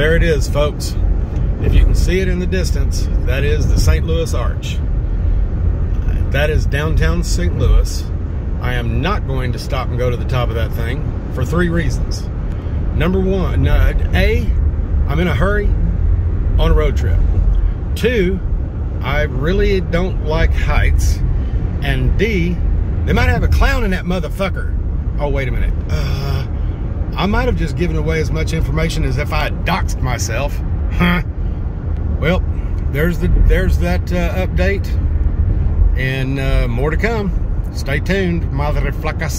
there it is, folks. If you can see it in the distance, that is the St. Louis Arch. That is downtown St. Louis. I am not going to stop and go to the top of that thing for three reasons. Number one, uh, A, I'm in a hurry on a road trip. Two, I really don't like heights. And D, they might have a clown in that motherfucker. Oh, wait a minute. Uh, I might have just given away as much information as if I had doxed myself. Huh? Well, there's the there's that uh, update, and uh, more to come. Stay tuned, motherfuckers.